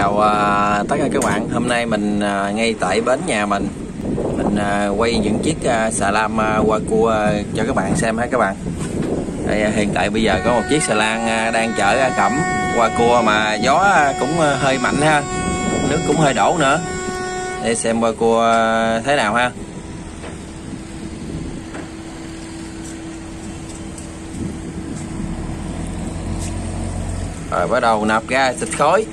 chào uh, tất cả các bạn. Hôm nay mình uh, ngay tại bến nhà mình. Mình uh, quay những chiếc uh, xà lam uh, qua cua uh, cho các bạn xem ha các bạn? Đây, uh, hiện tại bây giờ có một chiếc xà lan uh, đang chở uh, cẩm qua cua mà gió uh, cũng uh, hơi mạnh ha. Nước cũng hơi đổ nữa. Để xem qua cua uh, thế nào ha. Rồi bắt đầu nạp ra xịt khói.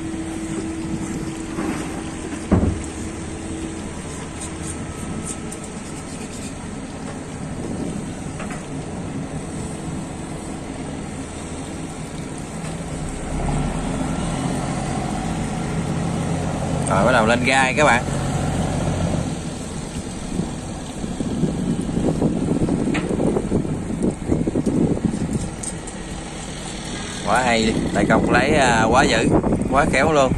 Rồi, bắt đầu lên gai các bạn. Quá hay tài công lấy à, quá dữ, quá khéo luôn.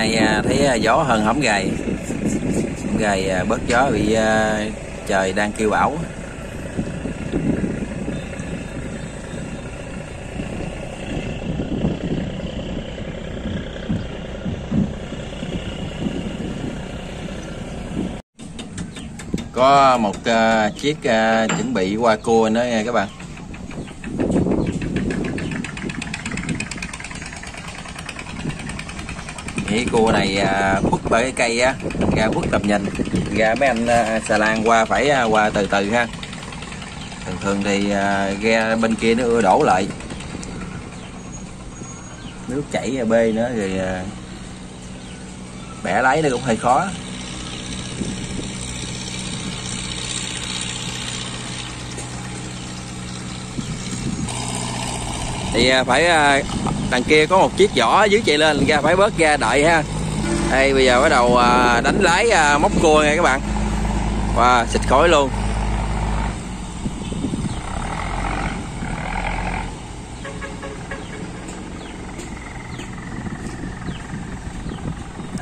Nay à, thấy à, gió hơn hổng gầy. Hổng gầy à, bớt gió bị trời đang kêu bão. Có một uh, chiếc uh, chuẩn bị qua cua nữa nha các bạn. Cái cua này uh, khuất bởi cái cây á ra khuất tầm nhìn. Ra mấy anh à, xà lan qua phải à, qua từ từ ha. Thường thường thì ghe bên kia nó ưa đổ lại. Nước chảy bê nữa thì bẻ lấy nó cũng hơi khó. Thì phải đằng kia có một chiếc vỏ dưới chạy lên ra phải bớt ra đợi ha. Đây bây giờ bắt đầu à, đánh lái à, móc cua nha các bạn. Và wow, xịt khói luôn.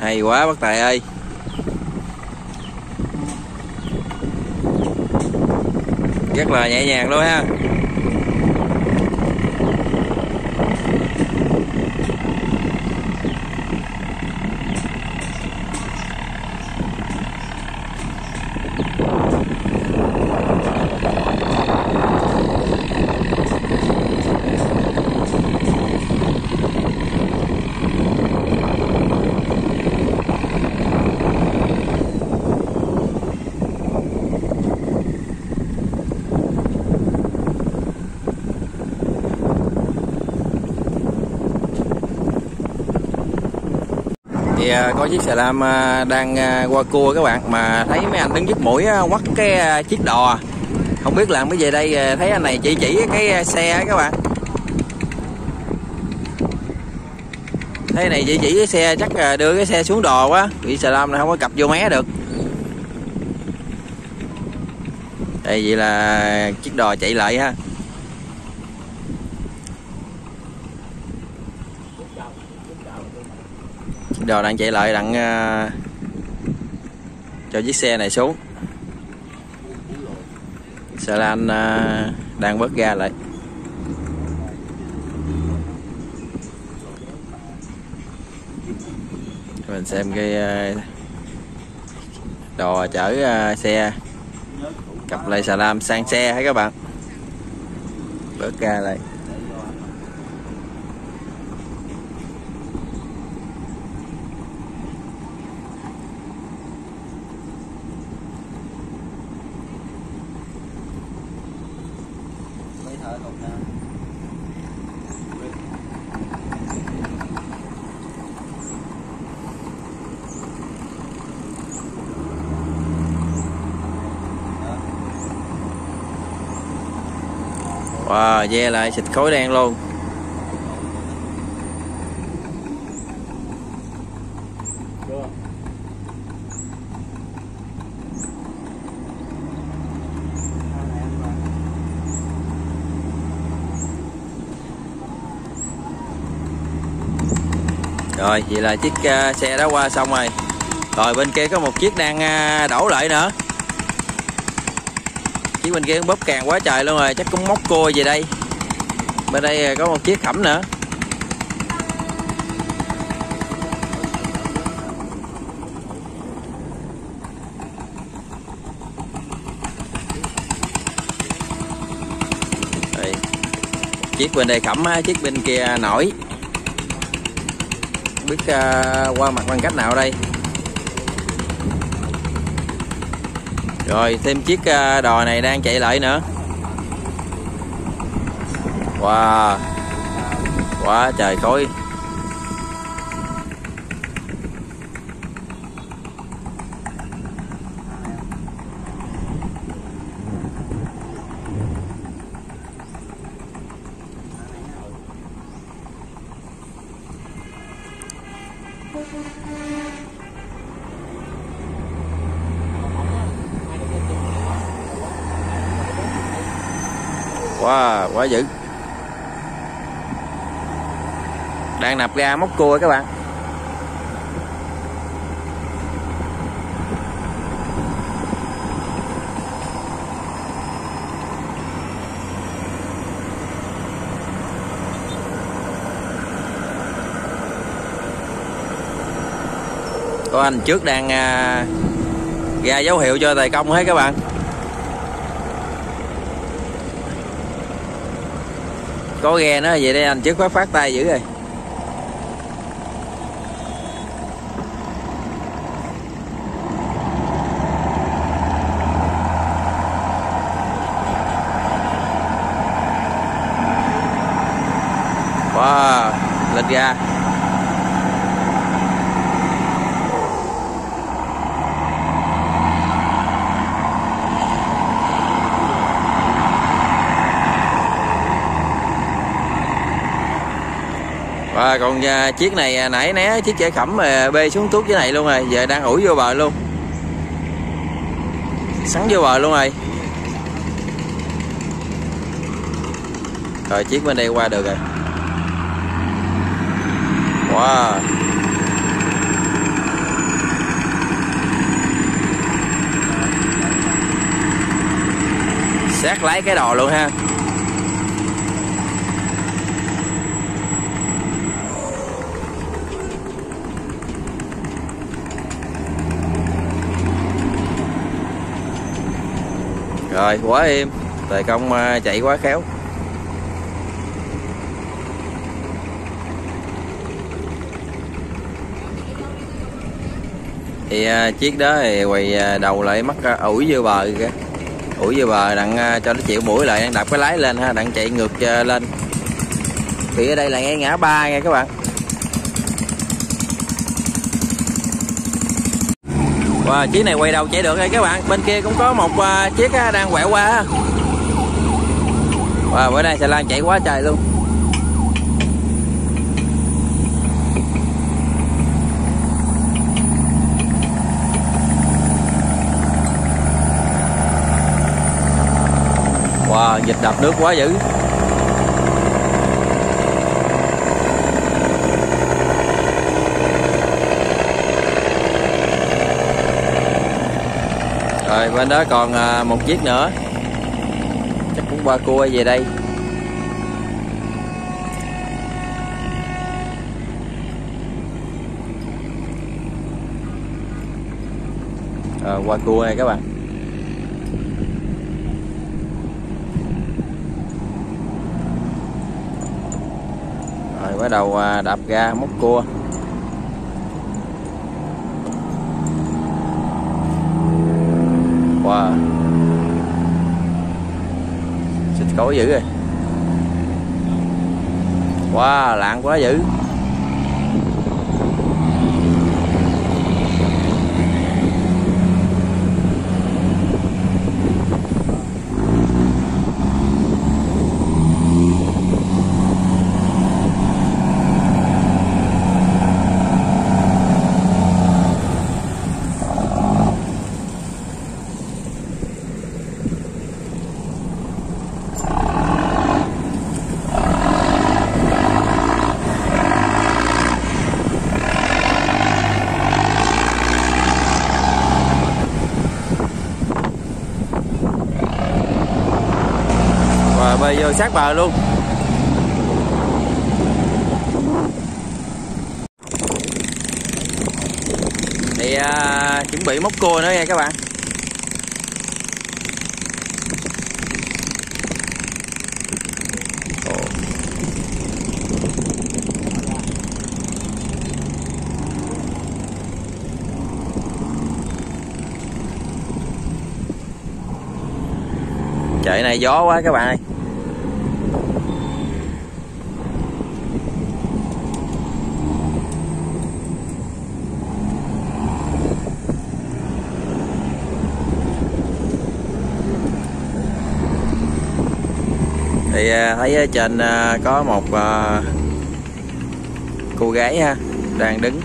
Hay quá bác tài ơi. Rất là nhẹ nhàng luôn ha. Thì à, có chiếc xà lam à, đang à, qua cua các bạn, mà thấy mấy anh đứng giúp mũi quắt cái chiếc đò. Không biết làm cái gì đây thấy anh này chỉ chỉ cái xe các bạn. Thấy này chỉ chỉ cái xe, chắc là đưa cái xe xuống đò quá, bị xà lam này không có cặp vô mé được. Đây vậy là chiếc đò chạy lại ha. Đò đang chạy lại đặng uh, cho chiếc xe này xuống. Xe lan uh, à, đang bớt ga lại. Mình xem cái à, uh, đò chở uh, xe. Cặp lại xà lam sang xe hả các bạn? Bớt ga lại. Wow, ve lại xịt khối đen luôn. Rồi vậy là chiếc uh, xe đã qua xong rồi. Rồi bên kia có một chiếc đang uh, đổ lại nữa. Chiếc bên kia bóp càng quá trời luôn rồi chắc cũng móc cua về đây. Bên đây à, có một chiếc khẩm nữa. Chiếc bên đây khẩm chiếc bên kia nổi biết uh, qua mặt bằng cách nào đây? Rồi thêm chiếc uh, đò này đang chạy lại nữa. Wow. Quá trời khói. Quá quá dữ. Đang nạp ga móc cua các bạn. Có anh trước đang à, ra dấu hiệu cho tài công hết các bạn. Có ghe nó vậy đây, anh trước phát phát tay dữ rồi. Wow lên ga còn à, chiếc này à, nãy né chiếc trẻ khẩm à, bê xuống tuốt dưới này luôn rồi. Giờ đang ủi vô bờ luôn. Sắn vô bờ luôn rồi. Rồi chiếc bên đây qua được rồi. Wow. Xét lái cái đò luôn ha. Rồi quá êm tài công à, chạy quá khéo. Thì à, chiếc đó thì quỳ à, đầu lại mắc ủi vô bờ kìa. Ủi vô bờ, đặng cho nó chịu mũi lại đang đạp cái lái lên ha, đặng chạy ngược lên. Thì ở đây là ngay ngã ba nha các bạn. Wow, chiếc này quay đầu chạy được đây các bạn. Bên kia cũng có một uh, chiếc uh, đang quẹo qua. Wow, bữa nay xà lan chạy quá trời luôn. Wow dịch đập nước quá dữ. Rồi bên đó còn à, một chiếc nữa. Chắc cũng qua cua về đây. À, qua cua này các bạn. Rồi bắt đầu à, đạp ga múc cua. Wow xịt cối dữ rồi. Wow lạng quá dữ. Sát bờ luôn. Thì à, chuẩn bị móc cua nữa nha các bạn. Trời này gió quá các bạn ơi. Thì à, thấy ở trên à, có một à, cô gái ha đang đứng.